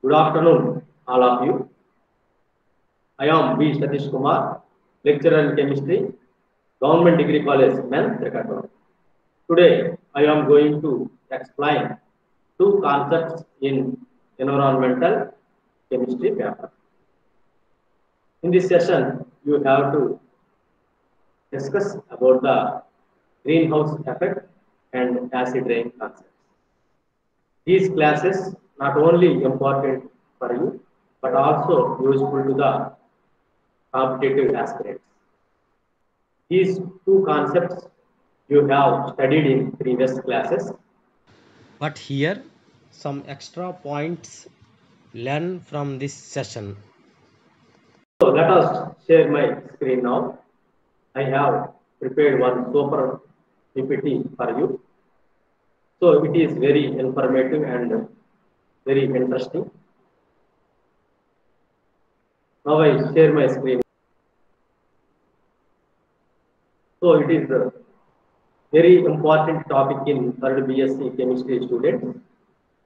Good afternoon, all of you. I am B. Satish Kumar, lecturer in chemistry, Government Degree College, Man, Today, I am going to explain two concepts in environmental chemistry paper. In this session, you have to discuss about the greenhouse effect and acid rain concepts. These classes not only important for you, but also useful to the competitive aspirants. These two concepts you have studied in previous classes. But here, some extra points learn from this session. So let us share my screen now. I have prepared one super PPT for you. So it is very informative and very interesting. Now I share my screen. So it is a very important topic in third BSc chemistry student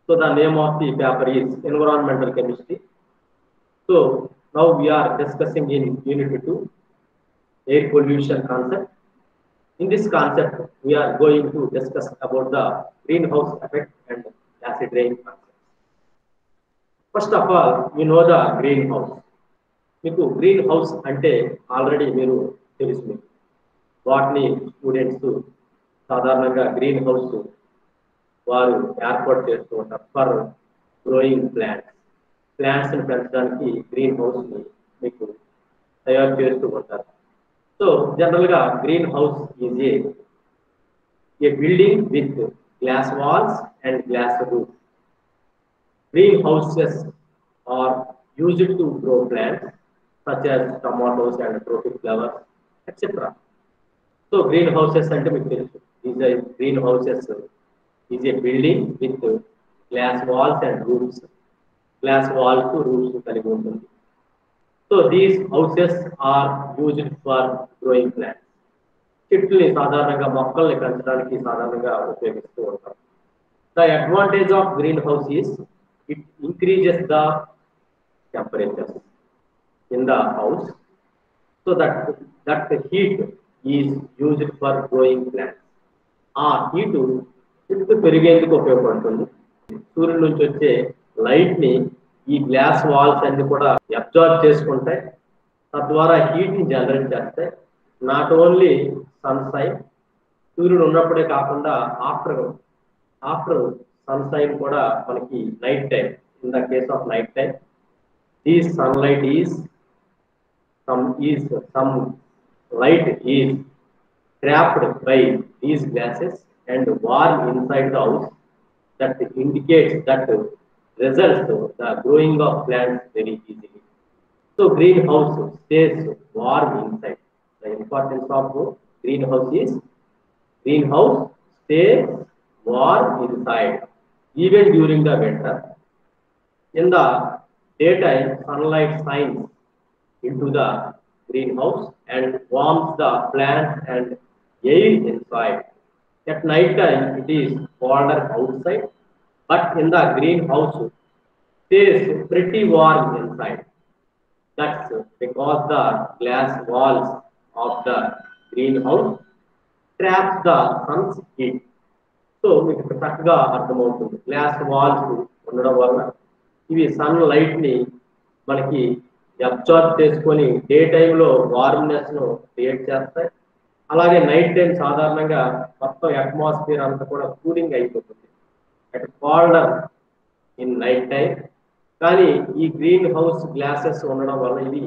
So the name of the paper is environmental chemistry. So now we are discussing in unit 2 air pollution concept. In this concept, we are going to discuss about the greenhouse effect and acid rain concept. First of all you know the green house మీకు green house అంటే already మీరు తెలుసు మీకు వాటిని students సాధారణంగా greenhouse వారు ఏర్పాటు చేస్తూ ఉంటారు ఫర్ గ్రోయింగ్ ప్లాంట్స్ ప్లాంట్స్ని పెంచడానికి గ్రీన్ హౌస్ని మీకు తయారు చేస్తూ ఉంటారు సో జనరల్గా greenhouse is a building with glass walls and glass roof green houses are used to grow plants such as tomatoes and tropical flowers, etc. So green houses and is a green houses is a building with glass walls and roofs. Glass wall to roofs. So these houses are used for growing plants. చెట్లని సాధారణంగా మొక్కల్ని పెంచడానికి సాధారణంగా ఉపయోగిస్తూ ఉంటాం the advantage of greenhouse is it increases the temperatures in the house so that that heat heat used for growing growing ఆ heat చుట్టూ పెరిగేందుకు ఉపయోగపడుతుంది సూర్యుడి నుంచి వచ్చే లైట్ ని ఈ గ్లాస్ వాల్స్ అన్ని కూడా అబ్జార్బ్ చేసుకుంటాయి తద్వారా హీట్ ని జనరేట్ చేస్తాయి నాట్ ఓన్లీ సన్ సన్సైన్ సూర్యుడు ఉన్నప్పుడే కాకుండా after after sunshine koda manaki night time in the case of night time this sunlight is some is some light is trapped by these glasses and warm inside the house that indicates that results the growing of plants very easily so greenhouse stays warm inside the importance of greenhouse is greenhouse stays warm inside even during the winter. In the daytime, sunlight shines into the greenhouse and warms the plants and air inside. At night time, it is colder outside, but in the greenhouse, stays pretty warm inside. That's because the glass walls of the greenhouse traps the sun's heat. So మీకు ఇక్కడ చక్కగా అర్థమవుతుంది glass walls ఉండడం వలన ఇవి sun light ని మనకి absorb చేసుకొని డే టైంలో వార్మ్నెస్ ను క్రియేట్ చేస్తాయి అలాగే నైట్ టైం సాధారణంగా మొత్తం అట్మాస్ఫియర్ అంతా కూడా కూలింగ్ అయిపోతుంది at colder in night time కానీ ఈ గ్రీన్ హౌస్ గ్లాసెస్ ఉండడం వల్ల ఇది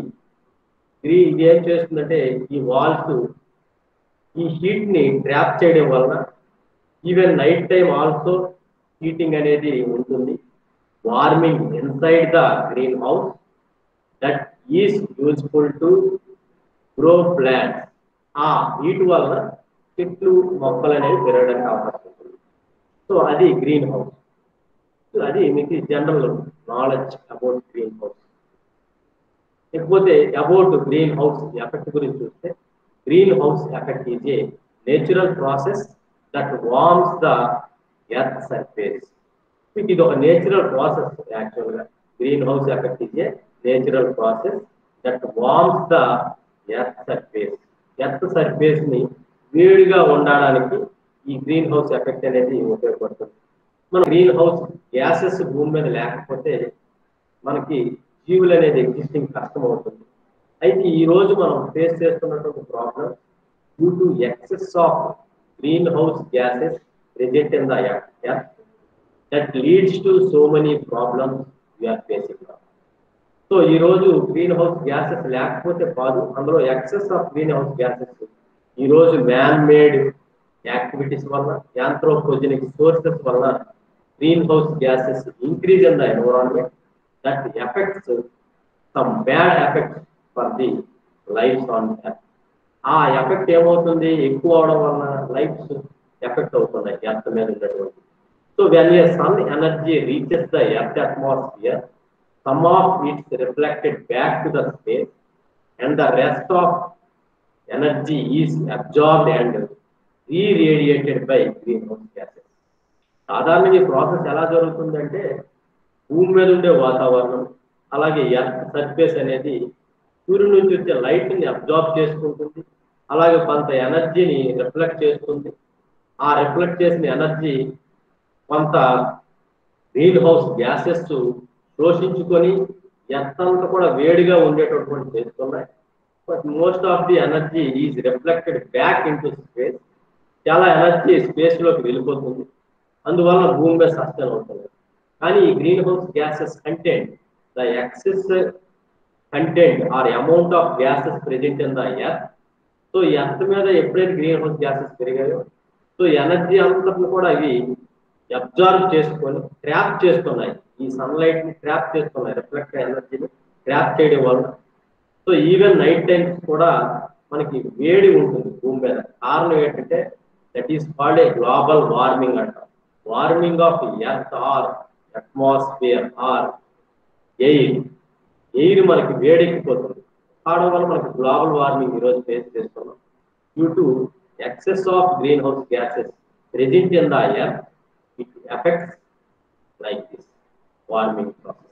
గ్రీన్ ఇది ఏం చేస్తుందంటే ఈ వాల్స్ ఈ హీట్ ని ట్రాప్ చేయడం వలన even night time also heating అనేది ఉంటుంది warming inside the greenhouse that is useful to grow plants ఆ హీట్ వల్ల చెట్లు మొక్కలు అనేవి పెరగడానికి అవకాశం ఉంటుంది సో అది గ్రీన్ హౌస్ సో అది మీకు general knowledge about green house లేకపోతే అబౌట్ గ్రీన్ హౌస్ ఎఫెక్ట్ గురించి చూస్తే గ్రీన్ హౌస్ ఎఫెక్ట్ ఇదే natural process that warms the earth surface ఇది ఒక నేచురల్ ప్రాసెస్ యాక్చువల్గా greenhouse effect is natural process that warms the earth surface earth సర్ఫేస్ని వేడిగా ఉండడానికి ఈ గ్రీన్ హౌస్ ఎఫెక్ట్ అనేది ఉపయోగపడుతుంది మన గ్రీన్ హౌస్ గ్యాసెస్ భూమి మీద లేకపోతే మనకి జీవులు అనేది ఎగ్జిస్టింగ్ కష్టం అవుతుంది అయితే ఈ రోజు మనం ఫేస్ చేస్తున్నటువంటి problem due to excess of greenhouse gases in in atmosphere that leads to so many problems we are facing so ఈ రోజు గ్రీన్ హౌస్ గ్యాసెస్ లేకపోతే కాదు అందులో excess of green house gases ఈ రోజు మ్యాన్ మేడ్ యాక్టివిటీస్ వల్ల anthropogenic sources వల్ల greenhouse gases increase in the environment that affects some bad effects for the life on earth ఆ ఎఫెక్ట్ ఏమవుతుంది ఎక్కువ అవడం వలన లైట్స్ ఎఫెక్ట్ అవుతున్నాయి ఎర్త్ మీద ఉండేటువంటి so when a sun energy reaches the earth atmosphere some of it's reflected back to the space and the rest of energy is absorbed and reradiated by greenhouse gases సాధారణంగా ఈ process ఎలా జరుగుతుందంటే భూమి మీద ఉండే వాతావరణం అలాగే ఎర్త్ సర్ఫేస్ అనేది సూర్యుడి నుంచి వచ్చే లైట్ని అబ్జార్బ్ చేసుకుంటుంది అలాగే కొంత ఎనర్జీని రిఫ్లెక్ట్ చేస్తుంది ఆ రిఫ్లెక్ట్ చేసిన ఎనర్జీ కొంత గ్రీన్ హౌస్ గ్యాసెస్ శోషించుకొని ఎంత కూడా వేడిగా ఉండేటటువంటి చేస్తున్నాయి but most of the energy is reflected back into space చాలా ఎనర్జీ స్పేస్ లోకి వెళ్ళిపోతుంది అందువల్ల భూమి మీద సస్టైన్ అవుతుంది కానీ ఈ greenhouse gases content the excess content or amount of gases present in the earth so ఎంత మీద ఎప్పుడైతే గ్రీన్ హౌస్ గ్యాసెస్ పెరిగాయో సో ఎనర్జీ అంతట్లు కూడా అవి అబ్జార్బ్ చేసుకొని ట్రాప్ చేస్తున్నాయి ఈ సన్లైట్ ని ట్రాప్ చేస్తున్నాయి రిఫ్లెక్ట్ ఎనర్జీని ట్రాప్ చేయడం వల్ల సో ఈవెన్ నైట్ టైమ్స్ కూడా మనకి వేడి ఉంటుంది భూమి మీద కారణం ఏంటంటే that is called a global warming అంట warming of earth or atmosphere or air air మనకి వేడెక్కిపోతుంది కావడం వల్ల మనకి గ్లోబల్ వార్మింగ్ ఈరోజు ఫేస్ చేస్తున్నాం due to excess of greenhouse gases present in the earth it affects like this warming process.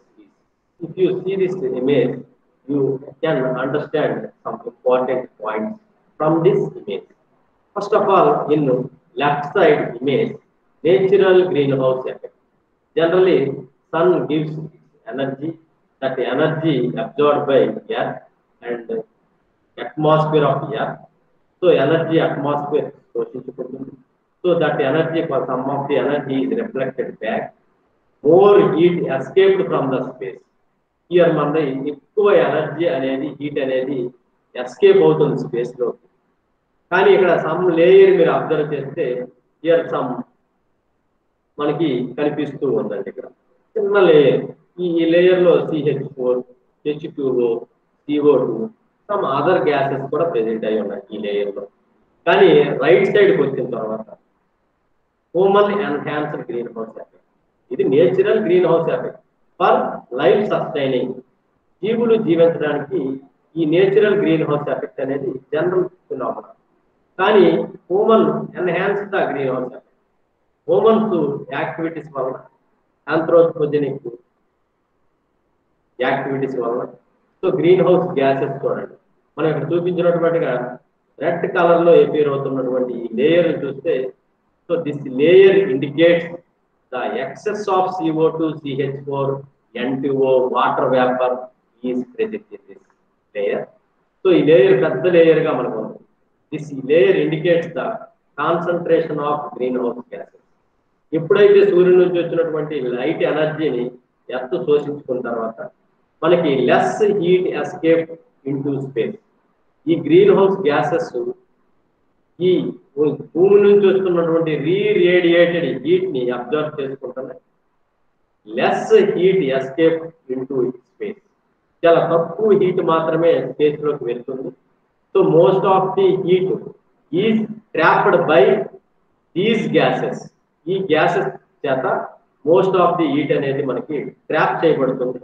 If you see this image, you can understand some important points from this image. First of all, in left side image, natural greenhouse effect. Generally, sun gives energy, that energy absorbed by earth and atmosphere of earth so energy atmosphere శోషించుకుంటుంది so that energy for some of the energy is reflected back more heat escaped from the space here మన ఎక్కువ energy అనేది heat అనేది escape అవుతుంది space లో కానీ ఇక్కడ some layer మీరు observe చేస్తే ఇయర్ సమ్ మనకి కనిపిస్తూ ఉందండి ఇక్కడ చిన్న లేయర్ ఈ లేయర్ లో CH four H two CO two some other gases కూడా ప్రెజెంట్ అయి ఉన్నాయి ఈ లేయర్ లో కానీ రైట్ సైడ్కి వచ్చిన తర్వాత హోమల్ ఎన్హాన్స్డ్ గ్రీన్ హౌస్ ఎఫెక్ట్ ఇది natural greenhouse effect for life sustaining జీవులు జీవించడానికి ఈ నేచురల్ గ్రీన్ హౌస్ ఎఫెక్ట్ అనేది జనరల్ ఫినామినా కానీ human enhance the greenhouse effect humans activities వలన ఆంథ్రోపోజెనిక్ యాక్టివిటీస్ వలన సో గ్రీన్ హౌస్ గ్యాసెస్ చూడండి మనం ఇక్కడ చూపించినటువంటిగా రెడ్ కలర్ లో ఎపీర్ అవుతున్నటువంటి ఈ లేయర్ చూస్తే so this layer indicates the excess of CO two CH four NTO water vapour is present in this layer so ఈ లేయర్ పెద్ద లేయర్ గా మనకు ఉంది this layer indicates the concentration of greenhouse gases ఎప్పుడైతే సూర్యుడి నుంచి వచ్చినటువంటి లైట్ ఎనర్జీని ఎత్తు శోషించుకున్న తర్వాత మనకి less heat escape into space ఈ గ్రీన్ హౌస్ గ్యాసెస్ ఈ భూమి నుంచి వస్తున్నటువంటి రీరేడియేటెడ్ హీట్ ని అబ్జర్వ్ చేసుకుంటున్నాయి less heat escape into space చాలా తక్కువ హీట్ మాత్రమే స్పేస్ లోకి వెళ్తుంది so most of the heat is trapped by these gases ఈ గ్యాసెస్ చేత మోస్ట్ ఆఫ్ ది హీట్ అనేది మనకి ట్రాప్ చేయబడుతుంది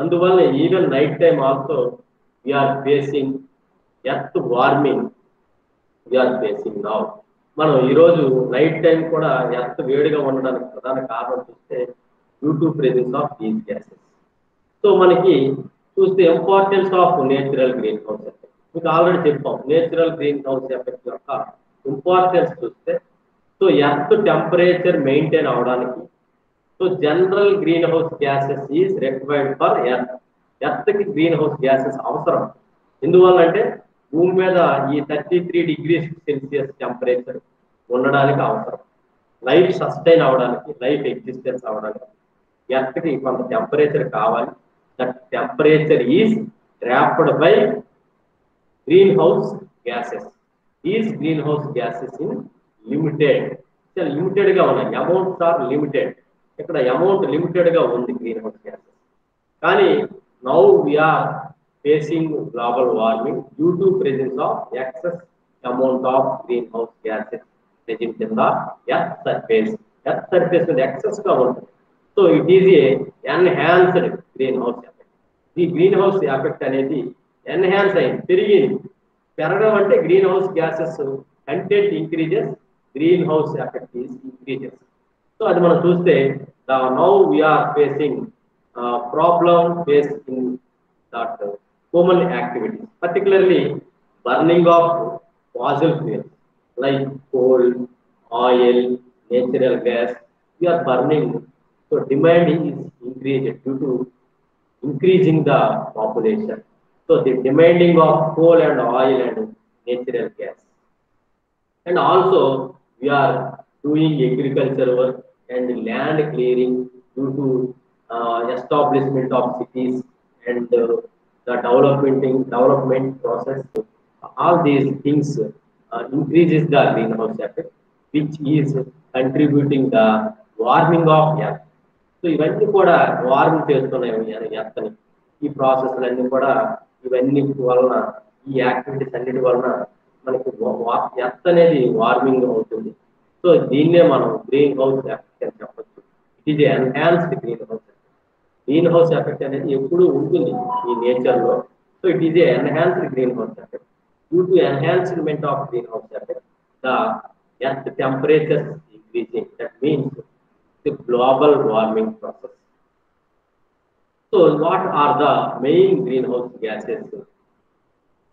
అందువల్ల even night time also we are facing earth warming we are facing now మనం ఈరోజు నైట్ టైం కూడా earth వేడిగా ఉండడానికి ప్రధాన కారణం చూస్తే due to presence of green gases so మనకి చూస్తే importance of natural greenhouse effect మీకు ఆల్రెడీ చెప్పాం నేచురల్ గ్రీన్ హౌస్ ఎఫెక్ట్ యొక్క ఇంపార్టెన్స్ చూస్తే సో ఎర్త్ టెంపరేచర్ మెయింటైన్ అవడానికి so general greenhouse gases required for earth. Earth కి గ్రీన్ హౌస్ గ్యాసెస్ అవసరం ఎందువల్ల అంటే భూమి మీద ఈ thirty three degrees Celsius temperature ఉండడానికి అవసరం లైఫ్ సస్టైన్ అవడానికి లైఫ్ ఎగ్జిస్టెన్స్ అవడానికి ఎర్త్ కి కొంత టెంపరేచర్ కావాలి that temperature is trapped by greenhouse gases is greenhouse gases in limited limited గా ఉన్నాయి అమౌంట్స్ ఆర్ లిమిటెడ్ ఇక్కడ అమౌంట్ లిమిటెడ్ గా ఉంది గ్రీన్ హౌస్ గ్యాస్ కానీ now we are facing global warming due to presence of excess amount of greenhouse gases present in the earth surface earth surface మీద excess గా ఉంటుంది so it is a enhanced greenhouse effect ఈ green house effect అనేది enhance అయింది పెరిగింది పెరగడం అంటే greenhouse gases content increases greenhouse effect is increases so అది మనం చూస్తే the now we are facing problem face in that human activities particularly burning of fossil fuels like coal oil natural gas we are burning so demand is increased due to increasing the population. So the demanding of coal and oil and natural gas. And also we are doing agriculture work and land clearing due to uh, establishment of cities and uh, the development development process. All these things uh, increases the greenhouse effect, which is contributing the warming of earth. So ఇవన్నీ కూడా warm చేస్తున్నాయి ఎత్తని ఈ ప్రాసెస్లు అన్ని కూడా ఇవన్నీ వలన ఈ యాక్టివిటీస్ అన్నిటి valana మనకు ఎర్త్ అనేది వార్మింగ్ అవుతుంది సో దీన్నే మనం గ్రీన్ హౌస్ ఎఫెక్ట్ అని చెప్పచ్చు it is enhanced greenhouse effect greenhouse effect అనేది ఎప్పుడూ ఉంటుంది ఈ నేచర్ లో so it is enhanced greenhouse effect due to enhancement of greenhouse effect, the earth temperature is increasing. That means the global warming process. So, what are the main greenhouse gases?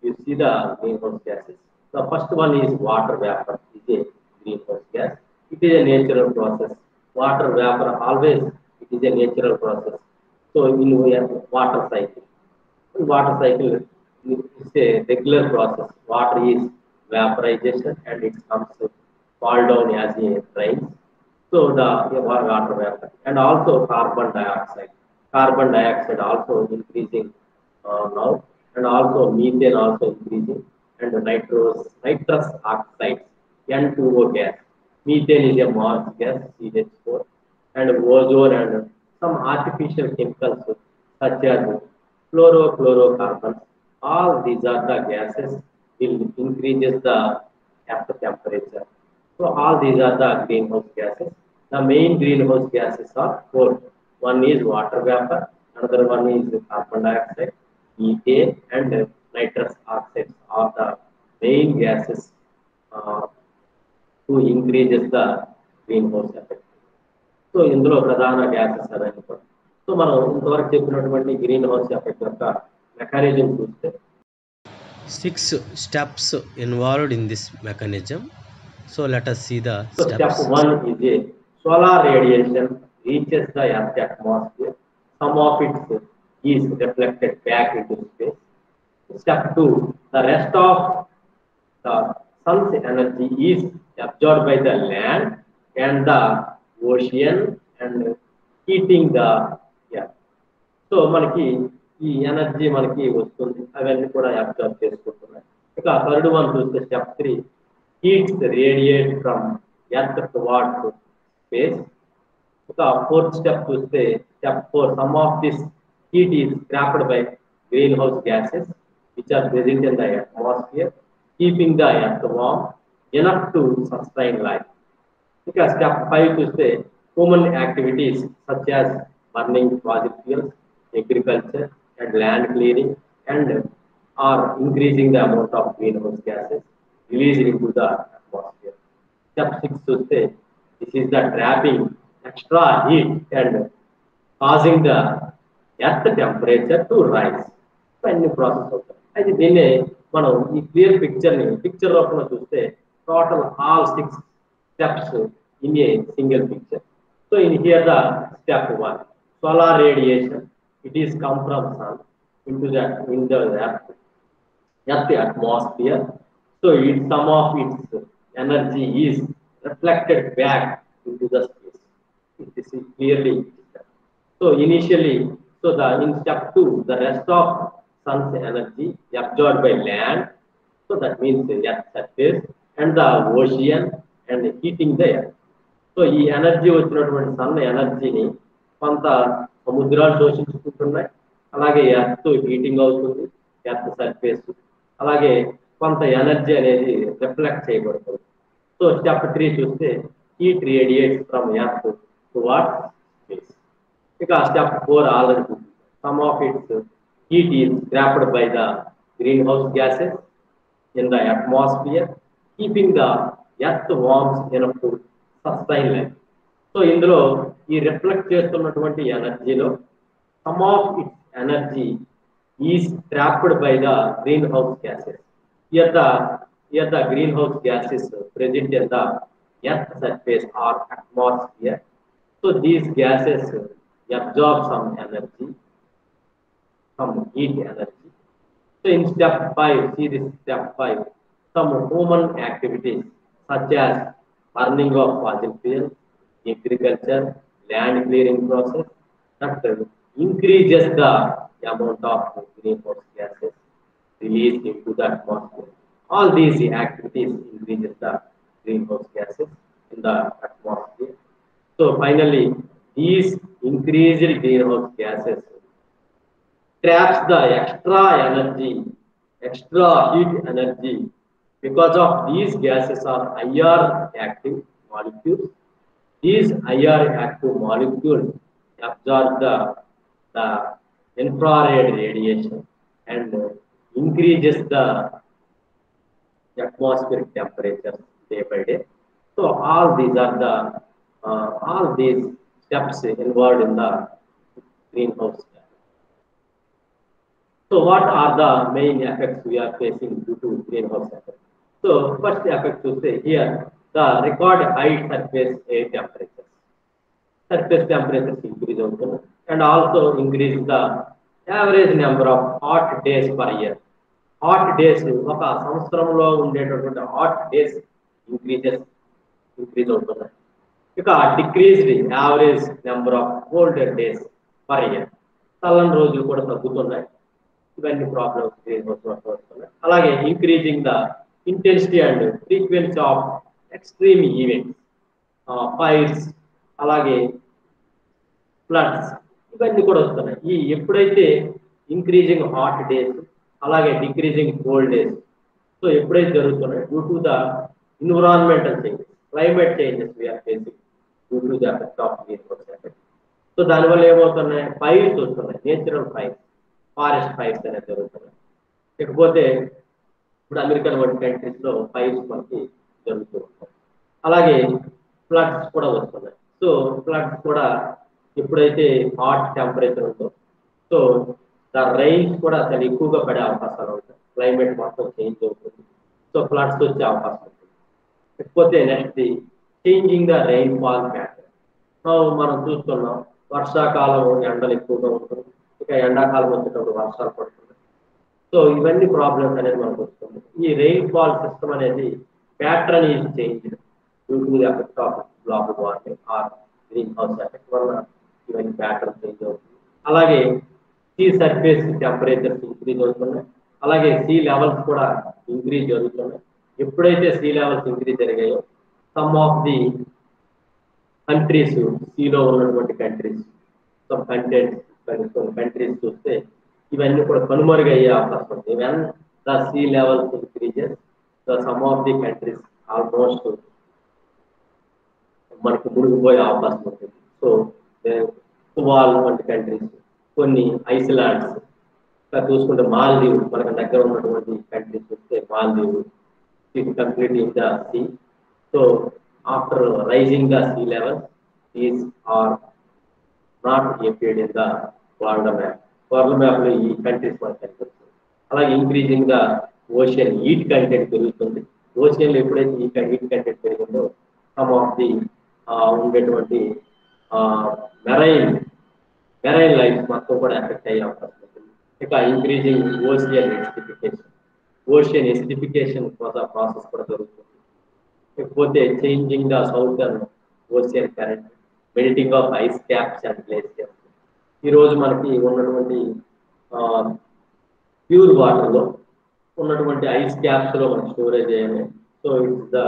You see the greenhouse gases. The first one is water vapor. It is a gas. It is a natural process. Water vapor always it is a natural process. So in water cycle, in water cycle is a regular process. Water is vaporization and it comes to fall down as rain. So the water vapor and also carbon dioxide. Carbon dioxide also increasing uh, now and also methane also increasing and nitrous nitrous oxide N2O gas, methane is a marsh gas, CH4, and ozone and some artificial chemicals such as fluorofluorocarbons. All these are the gases will increases the temperature. So all these are the greenhouse gases. The main greenhouse gases are four. One is water vapor, another one is carbon dioxide, methane, and nitrous oxides are the main gases uh, who increases the greenhouse effect. So ఇందులో ప్రధాన gases అవన్నీ కూడా so మనం ఇంతవరకు చెప్పినటువంటి green house effect యొక్క mechanism చూస్తే Six steps involved in this mechanism. So let us see the so step steps. one is a solar radiation reaches the earth atmosphere some of it is reflected back into space step two the rest of the sun's energy is absorbed by the land and the ocean and heating the so మనకి ఈ energy మనకి వస్తుంది అవన్నీ కూడా observe చేసుకుంటున్నాయి ఇక third one చూస్తే step three heats radiate from earth towards space ఇక ఫోర్త్ స్టెప్ చూస్తే step four some of this heat is trapped by greenhouse gases which are present in the atmosphere keeping the earth warm enough to sustain life. Because step 5 to say human activities such as burning fossil fuels, agriculture, and land clearing, and are increasing the amount of greenhouse gases released into the atmosphere. Step 6 to say this is the trapping extra heat and causing the earth temperature to rise అన్ని process అవుతాయి అయితే దీన్నే మనం ఈ clear పిక్చర్ని picture రూపంలో చూస్తే total all six steps in a single picture. So in here the step one, solar radiation, it is come from sun into the, into the earth, atmosphere. So it, some of its energy is reflected back into the space. This is clearly so initially, so the in step two, the rest of sun's energy absorbed by land. So that means the earth surface and the ocean and heating the earth so ఈ energy వచ్చినటువంటి sun ఎనర్జీని కొంత సముద్రాలు శోషించుకుంటున్నాయి అలాగే earth heating అవుతుంది earth surface అలాగే కొంత ఎనర్జీ అనేది రిఫ్లెక్ట్ చేయబడుతుంది సో స్టెప్ త్రీ చూస్తే heat radiates from earth to what space ఇక step four already some of its heat is trapped by the greenhouse gases in the atmosphere keeping the earth warms enough to sustain life so ఇందులో ఈ reflect చేస్తున్నటువంటి ఎనర్జీలో some of its energy is trapped by the greenhouse gases here the here the greenhouse gases present in the earth surface or atmosphere so these gases absorb some energy some heat energy so in step 5 see this step 5 some human activities such as burning of fossil fuels, agriculture, land clearing process that increases the amount of greenhouse gases released into the atmosphere. All these activities increases the greenhouse gases in the atmosphere. So finally, these increased greenhouse gases traps the extra energy, extra heat energy because of these gases are IR active molecules. These IR active molecules absorb the, the infrared radiation and increases the atmospheric temperature day by day. So all these are the uh, all these steps involved in the greenhouse gas. So what are the main effects we are facing due to greenhouse effect? So first the effect to say here the record high surface air temperature. Surface temperature increase also and also increase the average number of hot days per year. Hot days ఒక సంవత్సరంలో ఉండేటటువంటి hot days increases increase అవుతున్నాయి ఇక decrease average number of cold days per year చల్లని రోజులు కూడా తగ్గుతున్నాయి ఇవన్నీ ప్రాబ్లమ్స్ క్రియేట్ అవుతున్నట్టు వస్తున్నాయి అలాగే increasing the intensity and frequency of extreme events fires అలాగే ఫ్లడ్స్ ఇవన్నీ కూడా వస్తున్నాయి ఈ ఎప్పుడైతే ఇంక్రీజింగ్ హాట్ డేస్ అలాగే డిక్రీజింగ్ కోల్డ్ డేస్ సో ఎప్పుడైతే జరుగుతున్నాయి due to the environmental changes climate changes we are facing due to the effect of so దానివల్ల ఏమవుతున్నాయి ఫైర్స్ వస్తున్నాయి నేచురల్ ఫైర్స్ ఫారెస్ట్ ఫైర్స్ అనేవి జరుగుతున్నాయి లేకపోతే ఇప్పుడు అమెరికన్ వంటి కంట్రీస్ లో ఫైర్స్ మనకి జరుగుతూ అలాగే ఫ్లడ్స్ కూడా వస్తున్నాయి సో ఫ్లడ్స్ కూడా ఎప్పుడైతే హాట్ టెంపరేచర్ ఉందో సో ద రైన్స్ కూడా అసలు ఎక్కువగా పడే అవకాశాలు ఉంటాయి క్లైమేట్ మొత్తం చేంజ్ అవుతుంది సో ఫ్లడ్స్ వచ్చే అవకాశం ఉంటుంది లేకపోతే next the changing the rainfall pattern మనం చూస్తున్నాం వర్షాకాలం ఎండలు ఎక్కువగా ఉంటుంది ఇక ఎండాకాలం వచ్చేటప్పుడు వర్షాలు పడుతుంది సో ఇవన్నీ ప్రాబ్లమ్స్ అనేది మనకు వస్తుంది ఈ రెయిన్ ఫాల్ సిస్టమ్ అనేది pattern is change due to the effect of or greenhouse effect వల్ల ఇవన్నీ ప్యాటర్న్ చేంజ్ అవుతుంది అలాగే సీ సర్ఫేస్ టెంపరేచర్స్ ఇంక్రీజ్ అవుతున్నాయి అలాగే సీ లెవెల్స్ కూడా ఇంక్రీజ్ జరుగుతున్నాయి ఎప్పుడైతే సీ లెవెల్స్ ఇంక్రీజ్ జరిగాయో సమ్ ఆఫ్ ది కంట్రీస్ సీలో ఉన్నటువంటి కంట్రీస్ సమ్ కంటెంట్ కొన్ని కంట్రీస్ చూస్తే इवन कमर दीवल दंट्री आलमोस्ट मन की मुड़क अवकाश सो कंट्री कोई ऐसा चूस मालदीव मन दी कंट्री चुके Maldives complete in the so after rising the level is in world map world map లో ఈ కంట్రీస్ మనకు కనిపిస్తుంది అలాగే ఇంక్రీజింగ్ గా ఓషియన్ ఈట్ కంటెంట్ పెరుగుతుంది ఓషియన్ లో ఎప్పుడైతే ఈ ఈట్ కంటెంట్ పెరిగిందో సమ్ ఆఫ్ ది ఉండేటువంటి మెరైన్ మెరైన్ లైఫ్ మొత్తం కూడా ఎఫెక్ట్ అయ్యే అవకాశం ఇక increasing ocean acidification ocean acidification కోసం ప్రాసెస్ కూడా జరుగుతుంది లేకపోతే changing the south and ocean current melting of ice caps and glaciers ఈరోజు మనకి ఉన్నటువంటి ప్యూర్ వాటర్ లో ఉన్నటువంటి ఐస్ లో మనకి స్టోరేజ్ అయ్యాయి సో ఇట్స్ ద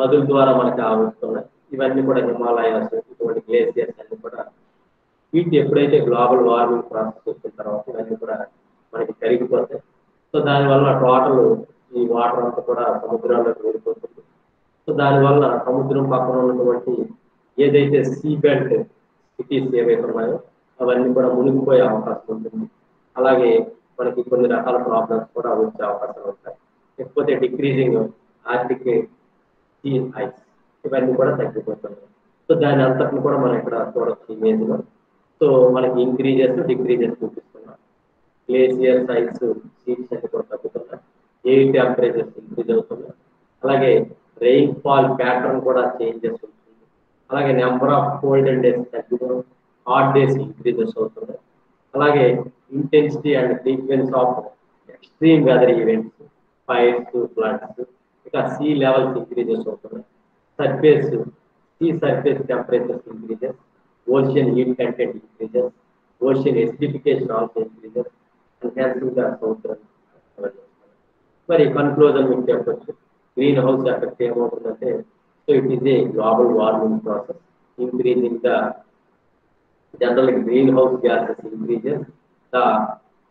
నదుల ద్వారా మనకి ఆవిస్తున్నాయి ఇవన్నీ కూడా హిమాలయాస్ ఇటువంటి గ్లేసియర్స్ అన్ని కూడా వీటి ఎప్పుడైతే గ్లోబల్ వార్మింగ్ ప్రాసెస్ వచ్చిన తర్వాత ఇవన్నీ కూడా మనకి కరిగిపోతాయి సో దానివల్ల టోటల్ ఈ వాటర్ అంతా కూడా సముద్రంలోకి వెళ్ళిపోతుంది సో దానివల్ల సముద్రం పక్కన ఉన్నటువంటి ఏదైతే సీ బెల్ట్ సిటీస్ ఏవైతే ఉన్నాయో అవన్నీ కూడా మునిగిపోయే అవకాశం ఉంటుంది అలాగే మనకి కొన్ని రకాల ప్రాబ్లమ్స్ కూడా వచ్చే అవకాశాలు ఉంటాయి లేకపోతే డిక్రీజింగ్ ఆర్థిక ఐస్ ఇవన్నీ కూడా తగ్గిపోతున్నాయి సో దాని అంతటిని కూడా మనం ఇక్కడ చూడొచ్చు ఇమేజ్ లో సో మనకి ఇంక్రీజెస్ డిక్రీజెస్ చూపిస్తున్నాం గ్లేసియర్ సైన్స్ సీట్స్ అన్ని కూడా తగ్గుతున్నాయి ఎయిర్ టెంపరేచర్స్ ఇంక్రీజ్ అవుతున్నాయి అలాగే రెయిన్ ఫాల్ ప్యాటర్న్ కూడా చేంజెస్ ఉంటుంది అలాగే number of cold and days తగ్గిపోవడం హార్డ్ డేస్ ఇంక్రీజెస్ అవుతున్నాయి అలాగే intensity and frequency of extreme weather events fires floods ఇక సీ లెవెల్స్ ఇంక్రీజెస్ అవుతున్నాయి surface sea surface temperatures increases ocean heat content increases ocean acidification also increases and హెల్త్గా అవుతున్నాయి మరి conclusion మీకు చెప్పచ్చు green house effect ఏమవుతుందంటే so it is a global warming process increasing the generally greenhouse gases increases, the,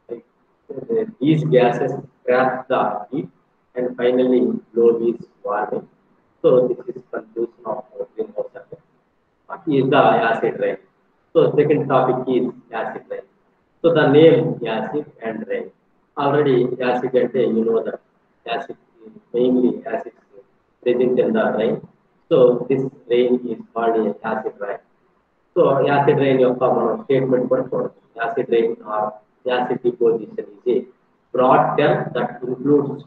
the, these gases trap the heat and finally globe is warming. So this is conclusion of greenhouse effect. What is the acid rain? So second topic is acid rain. So the name acid and rain. Already acid and rain, you know that acid mainly acid present in the rain. So this rain is called acid rain. So acid rain యొక్క మనం statement కూడా చూడొచ్చు acid rain or acid deposition is a broad term that includes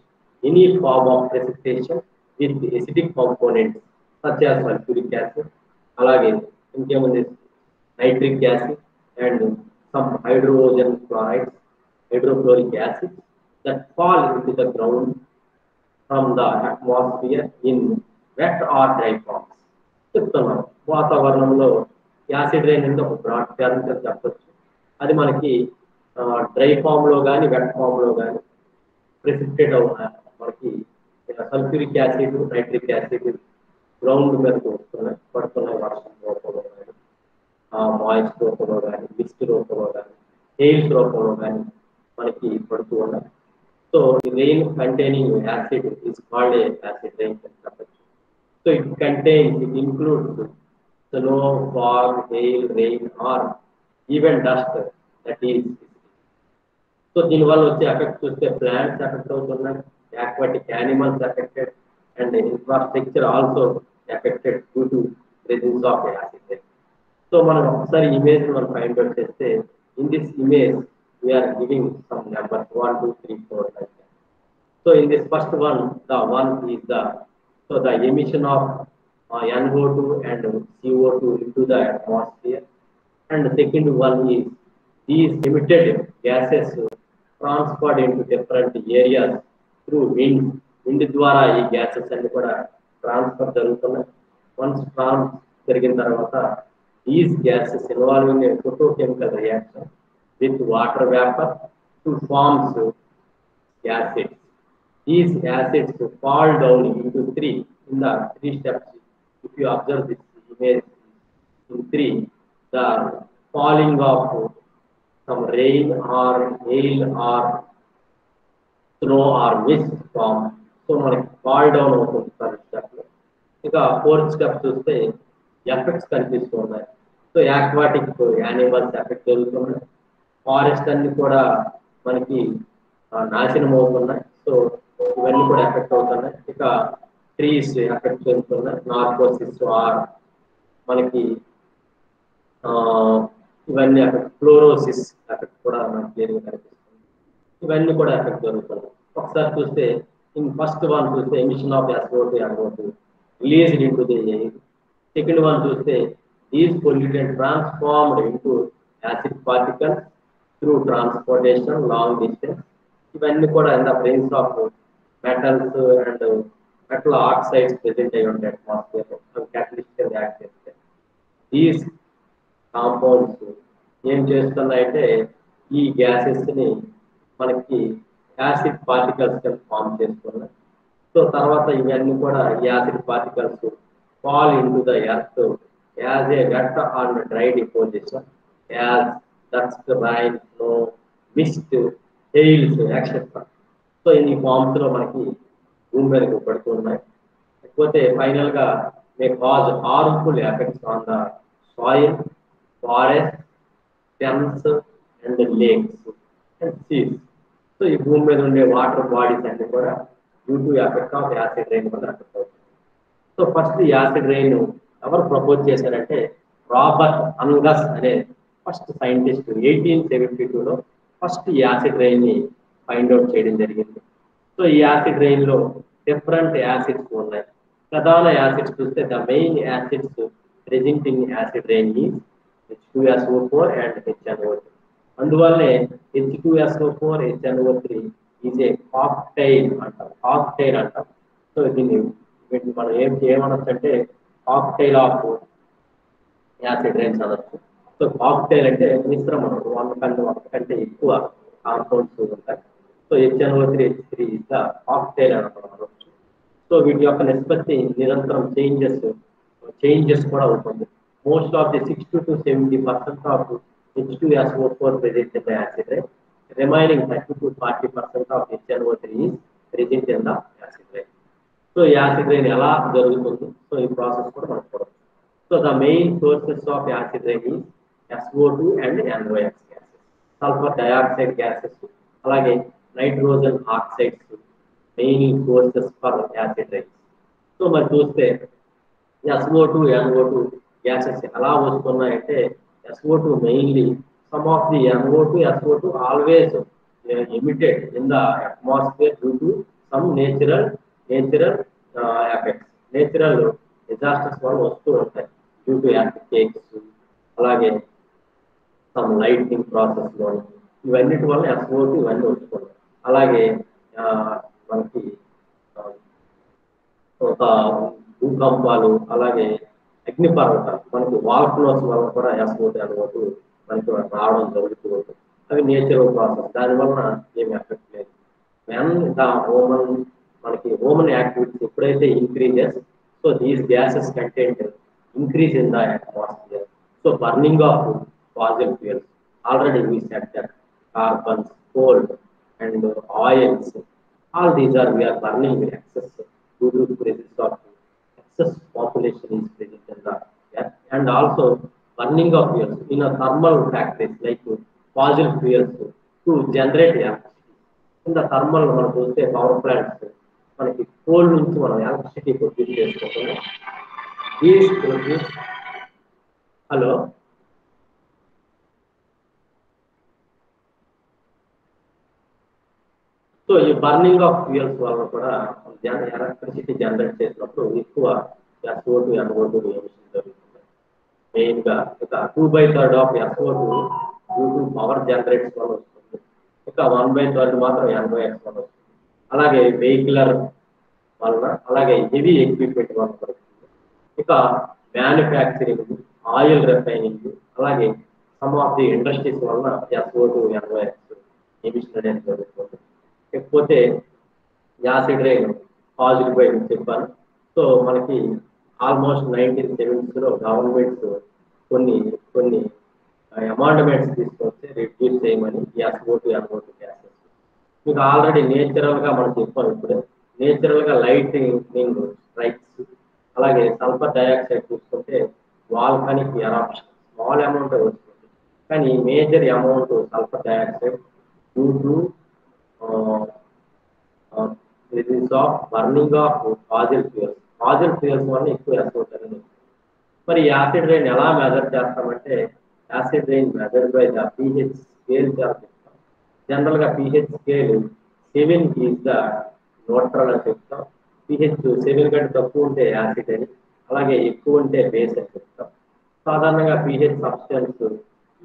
any form of precipitation with acidic components such as sulfuric acid అలాగే ఇంకేముంది nitric acid and some hydrogen chlorides hydrochloric acid that fall in to the ground from the atmosphere in wet or dry forms చెప్తున్నాం వాతావరణంలో यहां से rain in the broad टेंटर 잡तो आदि मानकी ड्राई फॉर्म लो गाणी वेट फॉर्म लो गाणी प्रिसीटेट అవునా మరికి sulphuric acid hydric acid ground మెర్ తో పడతనే వర్షం పోపోడ ఆ మాయిస్ట్ పోపోడ బిస్టి పోపోడ హెల్స్ పోపోడ మరికి పడుతుంద so the rain containing acid is called a యాసిటెషన్ 잡तो so in contain include Snow fog hail rain or even dust that is so దీనివల్ల వచ్చే ఎఫెక్ట్ చూస్తే ప్లాంట్స్ ఎఫెక్ట్ అవుతున్నాయి aquatic animals affected and the infrastructure also affected due to presence of acid rain. So మనం ఒకసారి image మనం find out చేస్తే in this image we're giving some numbers one two three four like so in this first one the one is the so the emission uh, NO2 and CO2 into the atmosphere. And the second one is these emitted gases transferred into different areas through wind. Wind ద్వారా ఈ gases అన్ని కూడా transfer జరుగుతున్నాయి once ట్రాన్స్ జరిగిన తర్వాత these gases involved in a photochemical reaction with water vapor to form acids. These acids fall down into three in the three steps if you observe this image in 3, the falling of some rain or hail or snow or mist from so మనకి fall down అవుతుంది సార్ step ఇంకా fourth step చూస్తే effects కనిపిస్తూ ఉన్నాయి so aquatic animals effect జరుగుతున్నాయి forest అన్ని కూడా మనకి నాశనం అవుతున్నాయి సో ఇవన్నీ కూడా ఎఫెక్ట్ అవుతున్నాయి ఇక త్రీ అక్కడ చేరుకున్న నార్కోస్ ఇస్ ఆర్ మనకి ఇవన్నీ అక్కడ ఫ్లోరోసిస్ అక్కడ కూడా మనకి క్లియర్గా కనిపిస్తుంది ఇవన్నీ కూడా అక్కడ జరుగుతున్నాయి ఒకసారి చూస్తే ఇన్ ఫస్ట్ వన్ చూస్తే ఎమిషన్ ఆఫ్ ఎస్ఓటీ అనవచ్చు released into the second one చూస్తే these pollutant transformed into acid particle through transportation long distance ఇవన్నీ కూడా in the of metals and metal oxides present అయ్యి ఉండే atmosphere and catalytic రియాక్ట్ చేస్తాయి these compounds ఏం చేస్తున్నాయంటే ఈ గ్యాసెస్ ని మనకి యాసిడ్ పార్టికల్స్ కింద ఫామ్ చేస్తున్నాయి సో తర్వాత ఇవన్నీ కూడా acid particles fall in to the earth as a wet and dry deposition as dust rain snow mist hails etcetera so ఇన్ని ఫామ్స్ లో మనకి భూమి మీదకి పడుతున్నాయి లేకపోతే ఫైనల్ గా may cause harmful effects on the soil forest stems and lakes and seas so ఈ భూమి మీద ఉండే వాటర్ బాడీస్ అన్ని కూడా due to effect of acid rain వల్ల ఎఫెక్ట్ అవుతుంది సో ఫస్ట్ యాసిడ్ రెయిన్ ఎవరు ప్రపోజ్ చేశారంటే రాబర్ట్ అన్గస్ అనే ఫస్ట్ సైంటిస్ట్ ఎయిటీన్ సెవెంటీ టూలో ఫస్ట్ యాసిడ్ రెయిన్ ని ఫైండ్ అవుట్ చేయడం జరిగింది సో ఈ యాసిడ్ రెయిన్ లో డిఫరెంట్ యాసిడ్స్ ఉన్నాయి ప్రధాన యాసిడ్స్ చూస్తే the main acids present in acid rain is H two S O four and H N O three అందువల్లే H two S O four H N O three is a cocktail అంటాం cocktail అంటాం so దీన్ని వీటిని మనం ఏం ఏమనొచ్చు అంటే cocktail of acid rains అనొచ్చు సో కాక్టైల్ అంటే మిశ్రమం వన్ కంటే ఒకటి కంటే ఎక్కువ కాంపౌండ్స్ ఉంటాయి so H three H three ఇట్లా ఆక్టైల్ అనమాట సో వీటి యొక్క నిష్పత్తి నిరంతరం చేంజెస్ చేంజెస్ కూడా ఉంటుంది most of the sixty to seventy percent of H two S O four present in the acid remaining thirty to forty percent of H and three present in the acid rain so acid rain ఎలా జరుగుతుంది so ఈ process కూడా మనం చూడవచ్చు so the main sources of acid rain is S O two and N O X gases sulphur dioxide gases అలాగే nitrogen oxides main sources for acid so మరి చూస్తే S O two N O two gases ఎలా వస్తున్నాయంటే S O two mainly some of the N O two S O two always emitted in the atmosphere due to some natural natural effects natural disasters వల్ల వస్తూ ఉంటాయి due to యాక్టిక్స్ అలాగే some lighting process ఇవన్నిటి వల్ల SO two ఇవన్నీ వస్తున్నాయి అలాగే మనకి ఒక భూకంపాలు అలాగే అగ్నిపర్వతాలు మనకి వాల్కనోస్ వల్ల కూడా ఎస్పోతే అనుకోవచ్చు మనకి రావడం జరుగుతూ ఉంటుంది అవి నేచురల్ ప్రాసెస్ దానివల్ల ఏమి ఎఫెక్ట్ లేదు మెన్ ద హోమన్ మనకి హోమన్ యాక్టివిటీస్ ఎప్పుడైతే increases so these gases content increase in the so burning of fossil fuels already we sector that carbons coal and oils. All these are we are burning in excess due to the presence of excess population is present in the earth. And also burning of fuels in a thermal factories like fossil fuels to generate electricity. In the thermal మనం చూస్తే power plants మనకి coal నుంచి మనం electricity produce చేసుకుంటున్నాం hello so ఈ burning of fuels వల్ల కూడా electricity generate చేసినప్పుడు ఎక్కువ S O two N O two emission జరుగుతుంది మెయిన్ గా ఇక two by third of S two due to power generates వల్ల వస్తుంది ఇక వన్ బై థర్డ్ మాత్రం ఎన్ఓ ఎక్స్ వల్ల వస్తుంది అలాగే వెహికులర్ వలన అలాగే హెవీ ఎక్విప్మెంట్ వల్ల పడుతుంది ఇక మ్యానుఫ్యాక్చరింగ్ ఆయిల్ రిఫైనింగ్ అలాగే సమ్ ఆఫ్ ది ఇండస్ట్రీస్ వలన S O two N O X emission అనేది జరుగుతుంది లేకపోతే యాసిడ్ రైన్ పాజిటివ్ బై చెప్పాను సో మనకి ఆల్మోస్ట్ నైన్టీన్ లో గవర్నమెంట్ కొన్ని కొన్ని అమాండమెంట్స్ తీసుకొస్తే రిడ్యూస్ చేయమని గ్యాస్ ఓటు అనుకోటి గ్యాస్ మీకు ఆల్రెడీ నేచురల్ గా మనం చెప్పాం ఇప్పుడే నేచురల్గా లైటింగ్ స్ట్రైక్స్ అలాగే సల్ఫర్ డైఆక్సైడ్ చూసుకుంటే వాల్కనిక్ ఎరాప్షన్ స్మాల్ అమౌంట్ వస్తుంది కానీ major amount sulphur dioxide due to disease of burning of fossil fuels వల్ల ఎక్కువ యాసిడ్ రైన్ మరి యాసిడ్ రైన్ ఎలా మెజర్ చేస్తామంటే acid rain measure by the pH scale చేస్తాం జనరల్ గా pH scale seven is the neutral అని చెప్తాం pH seven కంటే తక్కువ ఉంటే యాసిడ్ అని అలాగే ఎక్కువ ఉంటే బేస్ అని చెప్తాం సాధారణంగా pH substance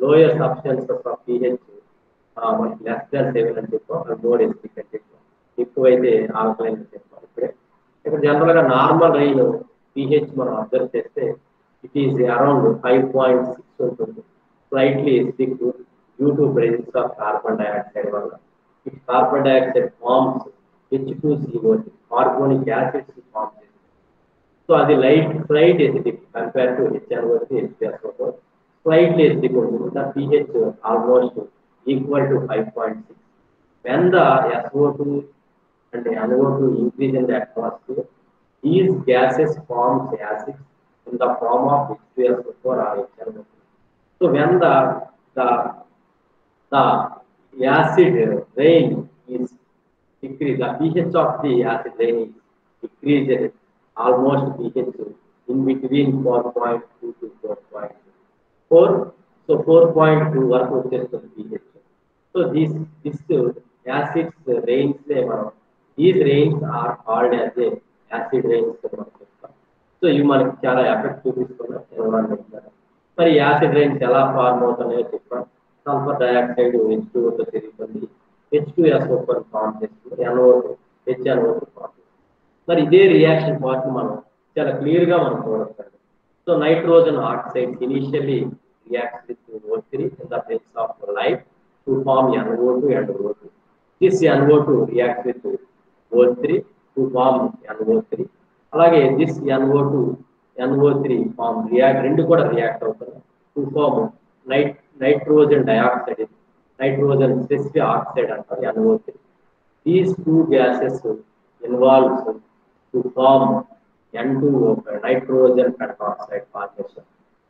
lower substances of pH less than seven అని చెప్పుకోవాలి మోడ్ ఎస్పిక్ అని చెప్పుకోవాలి ఎక్కువైతే ఆల్కలైన్ అని చెప్పుకోవాలి ఇప్పుడే ఇక్కడ జనరల్గా నార్మల్ రైలు పిహెచ్ మనం అబ్జర్వ్ చేస్తే it is around five point six ఉంటుంది slightly ఎస్పిక్ due to presence of carbon dioxide వల్ల it carbon dioxide forms H two C O carbonic acids form so అది light slight acidic compare to H R వచ్చి HR slightly acidic ఉంటుంది pH almost equal to 5.6. When the SO2 and the NO2 increase in the atmosphere, these gases form acids in the form of H2SO4 or HNO2. So when the, the, the acid rain is decreased, the pH of the acid rain is decreased almost pH in between 4.2 to 4.4. So 4.2 or the pH. So these this acids rains మనం these range are called as a acid range మనం చెప్తాం so ఇవి మనకి చాలా effect చూపిస్తున్నాం మరి acid rains ఎలా form అవుతున్నాయో చెప్తాం సల్ఫర్ డైఆక్సైడ్ హెచ్ టూ ఓతో తిరుగుతుంది హెచ్ టూ ఎస్ ఓపర్ ఫామ్ చేస్తుంది N O H N O form మరి ఇదే రియాక్షన్ పార్ట్ మనం చాలా క్లియర్ గా మనం చూడొచ్చు so nitrogen oxide initially reacts with O3 in the presence of light to form NO2 and O2. This NO2 reacts with O3 to form NO3. అలాగే this N O two N O three form react రెండు కూడా react అవుతుంది to form night nitrogen dioxide nitrogen specific oxide అంటారు N O three these two gases involves to form N two nitrogen pentoxide formation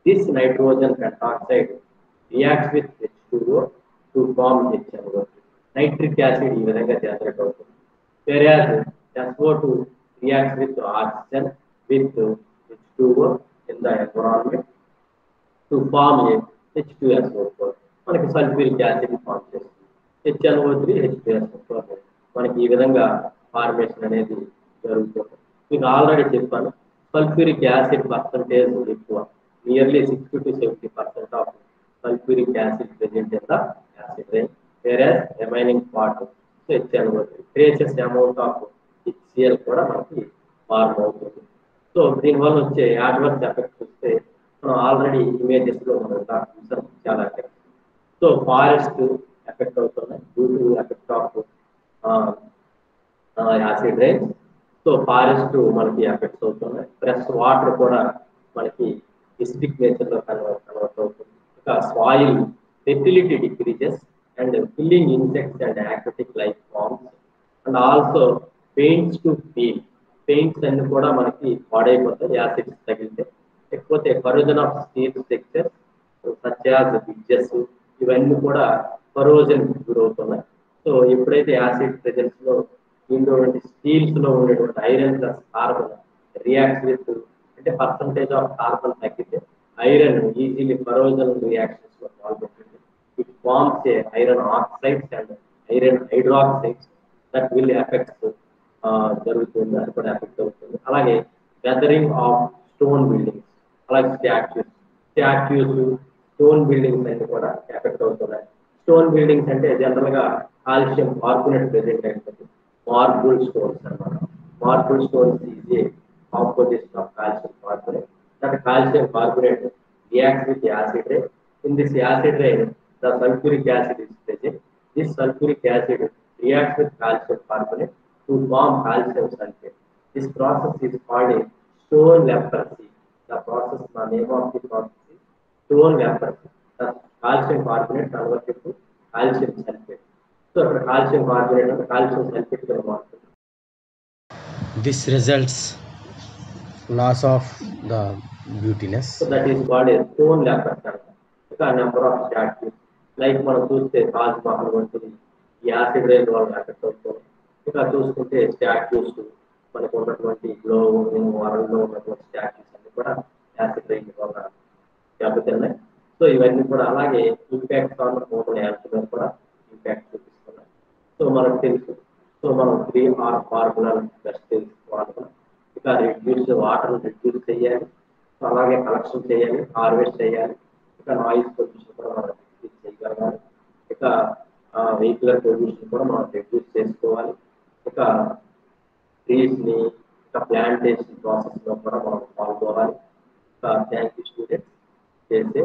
this nitrogen pentoxide reacts with to form H అవ్వచ్చు nitric acid ఈ విధంగా generate అవుతుంది వేరేజ్ S O two react with oxygen with H two in the environment to form H two S O four మనకి sulphuric acid form చేస్తుంది H N O three H two S O four మనకి ఈ విధంగా formation అనేది జరుగుతుంది మీకు already చెప్పాను sulphuric acid percentage ఎక్కువ nearly sixty to seventy percent of sulfuric acid present in the acid rain, whereas remaining part so HCl traces amount of HCl కూడా మనకి ఫార్మ్ అవుతుంది సో దీని వల్ల వచ్చే యాడ్వర్స్ ఎఫెక్ట్ చూస్తే మనం ఆల్రెడీ ఇమేజెస్ లో మనం చాలా ఎఫెక్ట్ సో ఫారెస్ట్ ఎఫెక్ట్ అవుతున్నాయి effect of acid rain so forest మనకి ఎఫెక్ట్స్ అవుతున్నాయి ఫ్రెష్ వాటర్ కూడా మనకి డిస్ట్రిక్ట్ నేచర్లో కన్వర్ట్ కన్వర్ట్ అవుతుంది soil fertility decreases and killing insects and aquatic life forms and also paints to beam paints అన్ని కూడా మనకి పాడైపోతాయి యాసిడ్స్ తగిలితే లేకపోతే corrosion of steel structures such as bridges ఇవన్నీ కూడా కరోజన్ గురవుతున్నాయి సో ఎప్పుడైతే యాసిడ్ ప్రెజెన్స్ లో దీనిలో స్టీల్స్ లో ఉండేటువంటి iron plus carbon react with అంటే పర్సంటేజ్ ఆఫ్ కార్బన్ తగ్గితే ఐరన్ ఈజీలీ corrosion రియాక్షన్స్ లో involved. It forms a iron oxides and iron hydroxides that will affect జరుగుతుంది అది కూడా ఎఫెక్ట్ అవుతుంది అలాగే వెదరింగ్ ఆఫ్ స్టోన్ బిల్డింగ్స్ అలాగే స్టాట్యూస్ స్టాట్యూస్ స్టోన్ బిల్డింగ్స్ అన్ని కూడా ఎఫెక్ట్ అవుతున్నాయి స్టోన్ బిల్డింగ్స్ అంటే జనరల్ గా కాల్షియం కార్బోనేట్ ప్రెసెంట్ అవుతుంది మార్బుల్ స్టోన్స్ అనమాట marble stones is a composition of calcium carbonate that calcium carbonate reacts with the acid rain. In this acid rain, the sulfuric acid is present. This sulfuric acid reacts with calcium carbonate to form calcium sulfate. This process is called a stone leprosy. The process, the name of the process is stone leprosy. The calcium carbonate converted to calcium sulfate. So, calcium carbonate and calcium sulfate. are formed. This results loss of the beautiness. So that is called a stone laparton. Because number of statues, like మనం చూస్తే తాజ్ మహల్ వంటిది ఈ యాసిడ్ రైన్ వాళ్ళు అక్కడంతో ఇంకా చూసుకుంటే స్టాట్యూస్ మనకు ఉన్నటువంటి గ్లో వరల్డ్లో ఉన్నటువంటి స్టాట్యూస్ అన్ని కూడా యాసిడ్ రైన్ వల్ల దెబ్బతిన్నాయి సో ఇవన్నీ కూడా అలాగే ఇంపాక్ట్ ఆన్ మోడల్ యాన్స్ మీద కూడా ఇంపాక్ట్ చూపిస్తున్నాయి సో మనకు తెలుసు సో మనం త్రీ ఆర్ ఫార్ములాలను బెస్ట్ తెలుసుకోవాలి ఇంకా రెడ్యూస్ వాటర్ రెడ్యూస్ చేయాలి అలాగే కలెక్షన్ చేయాలి హార్వెస్ట్ చేయాలి ఇక నాయిస్ పొల్యూషన్ కూడా మనం రెడ్యూస్ చేయగలగాలి ఇక వెహికల్ పొల్యూషన్ కూడా మనం రెడ్యూస్ చేసుకోవాలి ఇక ట్రీస్ని ఇక ప్లాంటేషన్ ప్రాసెస్లో కూడా మనం పాల్గొనాలి ఇక థ్యాంక్ యూ స్టూడెంట్స్ చేస్తే